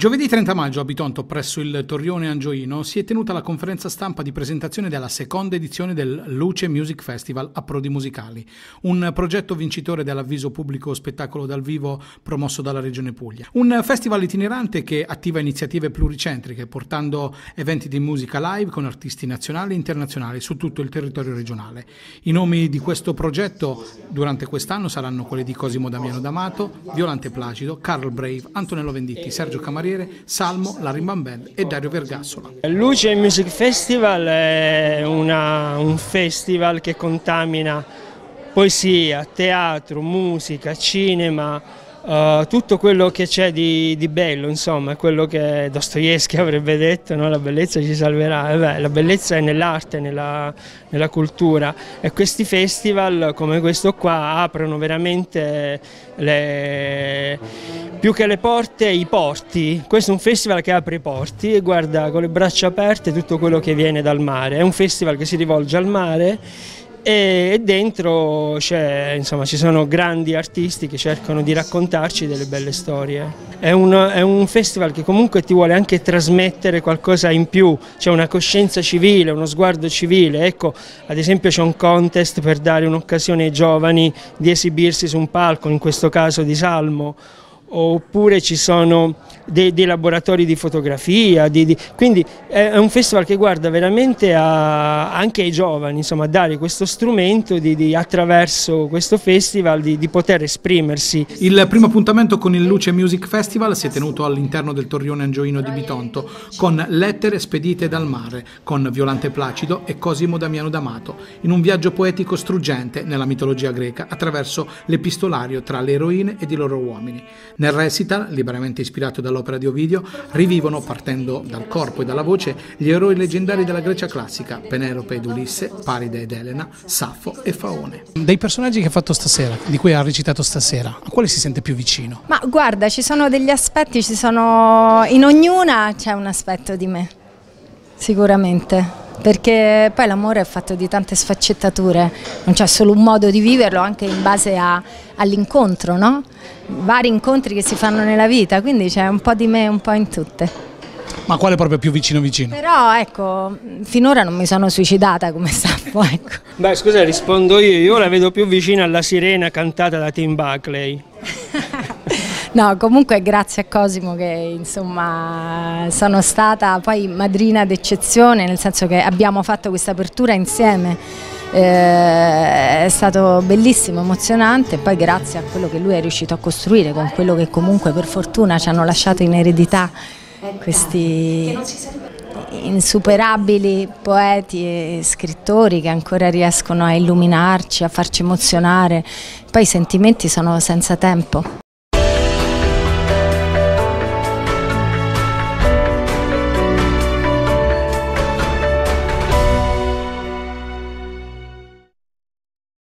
Giovedì 30 maggio a Bitonto, presso il Torrione Angioino, si è tenuta la conferenza stampa di presentazione della seconda edizione del Luce Music Festival a Prodi Musicali, un progetto vincitore dell'avviso pubblico spettacolo dal vivo promosso dalla Regione Puglia. Un festival itinerante che attiva iniziative pluricentriche, portando eventi di musica live con artisti nazionali e internazionali su tutto il territorio regionale. I nomi di questo progetto durante quest'anno saranno quelli di Cosimo Damiano D'Amato, Violante Placido, Carl Brave, Antonello Venditti, Sergio Camarieri, Corriere, Salmo, la Rimban Band e Dario Vergassola. Luce Music Festival è una, un festival che contamina poesia, teatro, musica, cinema, Uh, tutto quello che c'è di, di, bello, insomma, quello che Dostoevsky avrebbe detto, no? la bellezza ci salverà, eh beh, la bellezza è nell'arte, nella, nella, cultura e questi festival come questo qua aprono veramente le, più che le porte, i porti. Questo è un festival che apre i porti e guarda con le braccia aperte tutto quello che viene dal mare, è un festival che si rivolge al mare e dentro insomma, ci sono grandi artisti che cercano di raccontarci delle belle storie. È un, è un, festival che comunque ti vuole anche trasmettere qualcosa in più, c'è una coscienza civile, uno sguardo civile, ecco ad esempio c'è un contest per dare un'occasione ai giovani di esibirsi su un palco, in questo caso di Salmo, oppure ci sono dei, dei laboratori di fotografia, di, di, quindi è un festival che guarda veramente a, anche ai giovani, insomma, a dare questo strumento di, attraverso questo festival di, poter esprimersi. Il primo appuntamento con il Luce Music Festival si è tenuto all'interno del Torrione Angioino di Bitonto con lettere spedite dal mare, con Violante Placido e Cosimo Damiano D'Amato, in un viaggio poetico struggente nella mitologia greca attraverso l'epistolario tra le eroine ed i loro uomini. Nel recital, liberamente ispirato dall'opera di Ovidio, rivivono, partendo dal corpo e dalla voce, gli eroi leggendari della Grecia classica, Penelope ed Ulisse, Paride ed Elena, Saffo e Faone. Dei personaggi che ha fatto stasera, di cui ha recitato stasera, a quale si sente più vicino? Ma guarda, ci sono degli aspetti, ci sono... in ognuna c'è un aspetto di me, sicuramente perché poi l'amore è fatto di tante sfaccettature, non c'è solo un modo di viverlo anche in base all'incontro, no? vari incontri che si fanno nella vita, quindi c'è un po' di me un po' in tutte. Ma quale proprio più vicino vicino? Però ecco, finora non mi sono suicidata come Saffo, ecco. Beh scusa rispondo io, io la vedo più vicina alla sirena cantata da Tim Buckley. No, comunque grazie a Cosimo che insomma sono stata poi madrina d'eccezione, nel senso che abbiamo fatto questa apertura insieme. Eh, è stato bellissimo, emozionante e poi grazie a quello che lui è riuscito a costruire con quello che comunque per fortuna ci hanno lasciato in eredità questi insuperabili poeti e scrittori che ancora riescono a illuminarci, a farci emozionare, poi i sentimenti sono senza tempo.